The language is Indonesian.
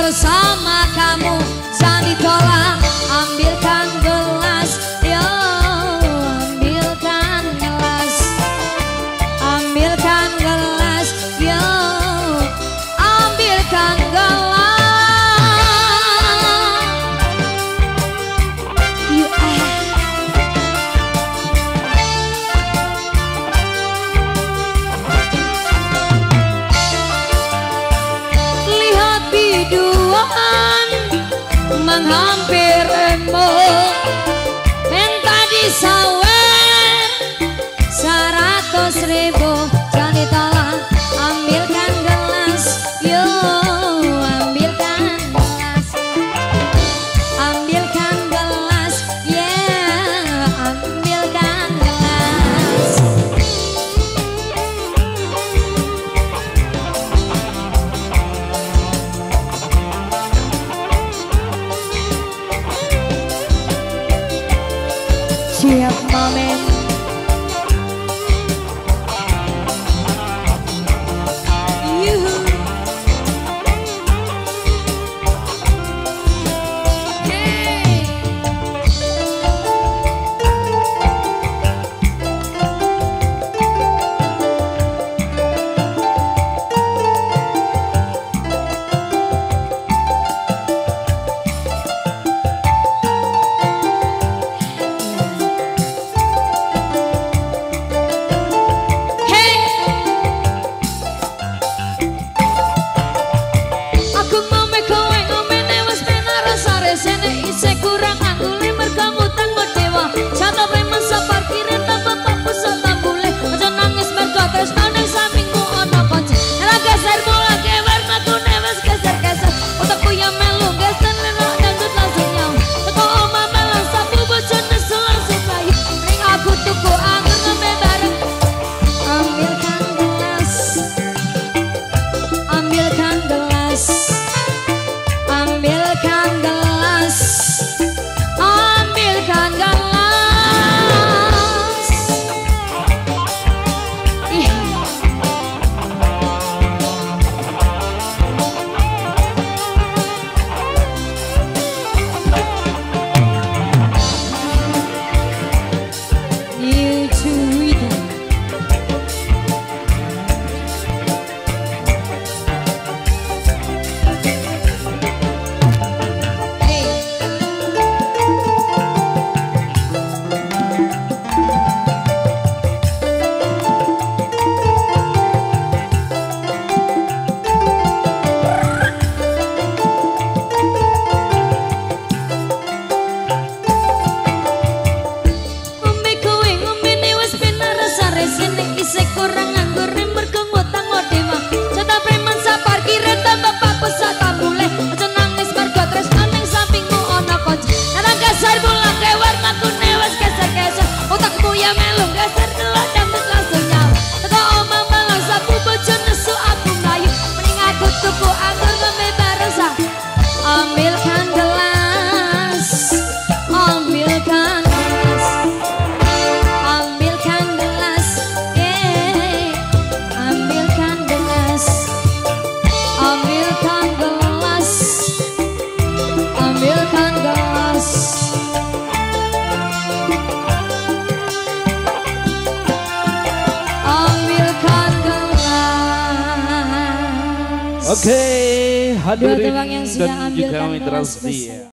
bersama kamu. Jangan ditolak ambil menghampiri ya melu gak seru Okey, hadirin dan juga kami setia.